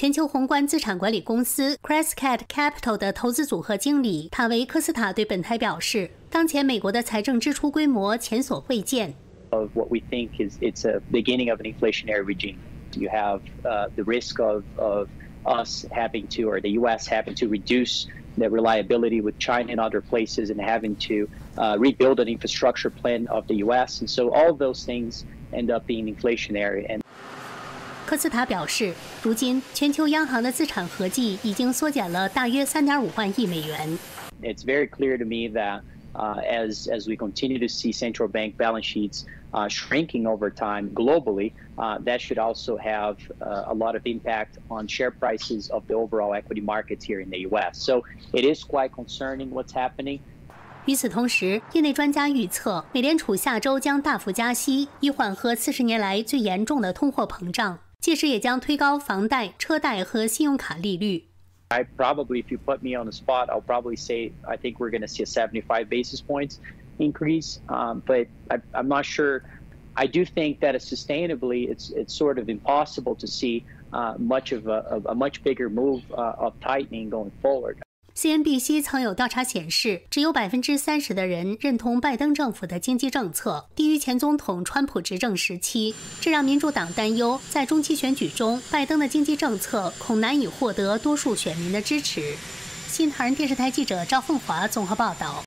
全球宏观资产管理公司 Crescat Capital 的投资组合经理塔维科斯塔对本台表示，当前美国的财政支出规模前所未见。Of what we think is it's a beginning of an inflationary regime. You have uh, the risk of of us having to, or the U.S. having to reduce the reliability with China and other places, and having to uh, rebuild an infrastructure plan of the U.S. And so all of those things end up being inflationary. And 科斯塔表示，如今全球央行的资产合计已经缩减了大约3.5万亿美元。It's very clear to me that uh, as as we continue to see central bank balance sheets uh, shrinking over time globally, uh, that should also have a lot of impact on share prices of the overall equity markets here in the U.S. So it is quite concerning what's happening. 与此同时，业内专家预测，美联储下周将大幅加息，以缓和四十年来最严重的通货膨胀。届时也将推高房贷、车贷和信用卡利率。I probably, if you put me on the spot, I'll probably say I think we're going to see a 75 basis points increase, um, but I, I'm not sure. I do think that sustainably, it's it's sort of impossible to see uh, much of a, a, much bigger move uh, of tightening going forward. CNBC 曾有调查显示，只有百分之三十的人认同拜登政府的经济政策，低于前总统川普执政时期。这让民主党担忧，在中期选举中，拜登的经济政策恐难以获得多数选民的支持。新唐人电视台记者赵凤华综合报道。